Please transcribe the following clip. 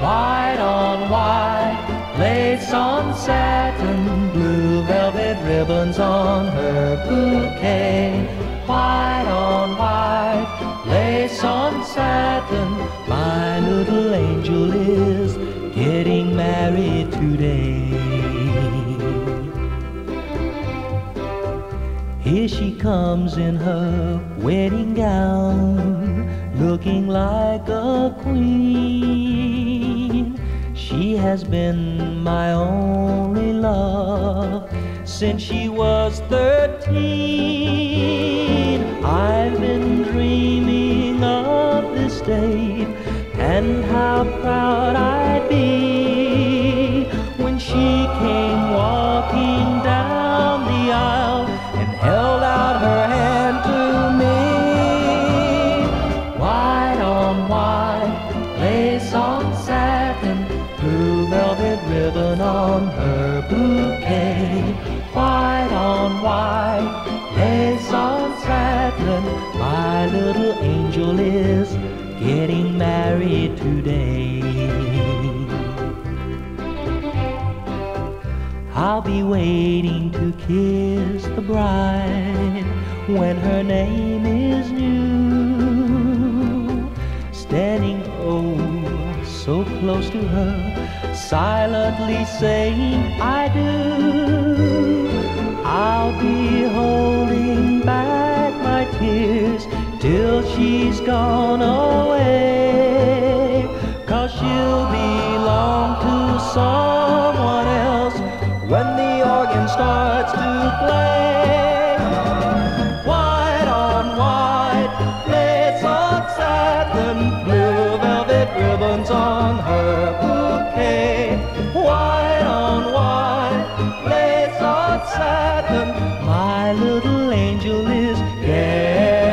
white on white, lace on satin, blue velvet ribbons on her bouquet. White on white, lace on satin, my little angel is getting married today. Here she comes in her wedding gown, looking like a queen. Has been my only love since she was thirteen. I've been dreaming of this day and how proud I'd be when she came walking down the aisle and held out her hand to me. White on white, lace on ribbon on her bouquet. White on white, lace on satin, my little angel is getting married today. I'll be waiting to kiss the bride when her name is close to her, silently saying I do. I'll be holding back my tears till she's gone away. Cause she'll belong to someone else when the organ starts heart saddened, my little angel is dead.